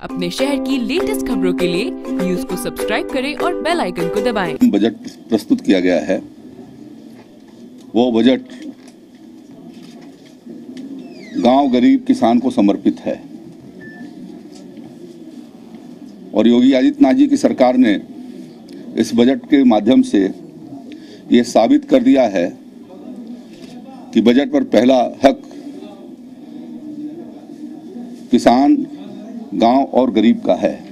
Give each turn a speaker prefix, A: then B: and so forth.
A: अपने शहर की लेटेस्ट खबरों के लिए न्यूज़ को सब्सक्राइब करें और बेल आइकन को दबाएँ।
B: बजट प्रस्तुत किया गया है वो बजट गाँव गरीब किसान को समर्पित है और योगी आदित्यनाथ जी की सरकार ने इस बजट के माध्यम से ये साबित कर दिया है कि बजट पर पहला हक किसान गाँव और गरीब का है।